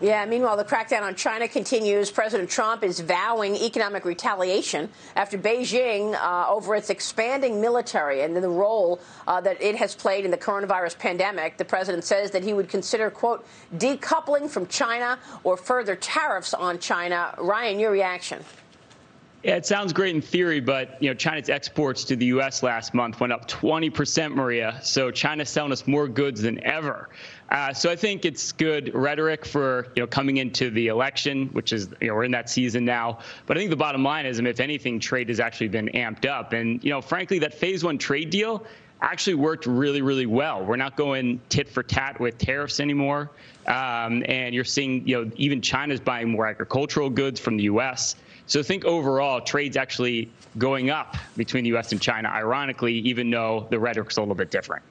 Yeah, meanwhile, the crackdown on China continues. President Trump is vowing economic retaliation after Beijing uh, over its expanding military and the role uh, that it has played in the coronavirus pandemic. The president says that he would consider, quote, decoupling from China or further tariffs on China. Ryan, your reaction? It sounds great in theory, but you know, China's exports to the U.S. last month went up 20 percent, Maria. So China's selling us more goods than ever. Uh, so I think it's good rhetoric for you know coming into the election, which is you know we're in that season now. But I think the bottom line is, I mean, if anything, trade has actually been amped up, and you know, frankly, that phase one trade deal actually worked really, really well. We're not going tit for tat with tariffs anymore, um, and you're seeing you know even China's buying more agricultural goods from the U.S. So I think overall, trade's actually going up between the U.S. and China, ironically, even though the rhetoric's a little bit different.